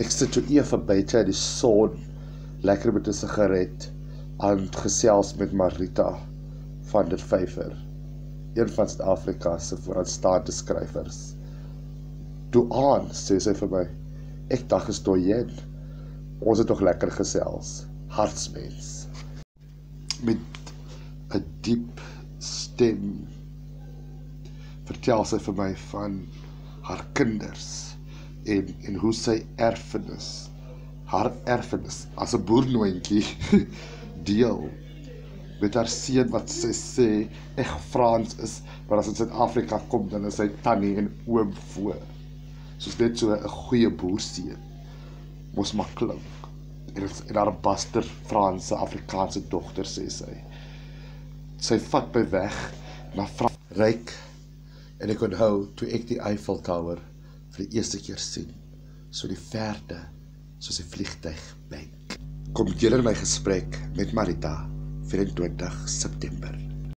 Ek sit so ewe buite in die son, lekker met 'n sigaret, aan gesels met Marita van der Vyver, een van Suid-Afrika se vooraanstaande skrywers. "Toe aan," sê sy vir my. "Ek dag is toe jen. Ons het tog lekker gesels, hartsmens." Met 'n diep stem vertel sy vir my van haar kinders en en hoe sy erfenis haar erfenis as 'n boernoontjie deel met haar seun wat sy sê eg Frans is, maar as in Suid-Afrika kom dan is hy tannie en oom voor. Soos net so 'n goeie boerseun mos maar klink. En dit en haar baster Franse Afrikaanse dogter sê sy. Sy vat my weg na Frankryk en ek onthou toe ek die Eiffel Tower vir die eerste keer sien, so die verte soos 'n vliegtyg bly. Kom deel in my gesprek met Marita 24 September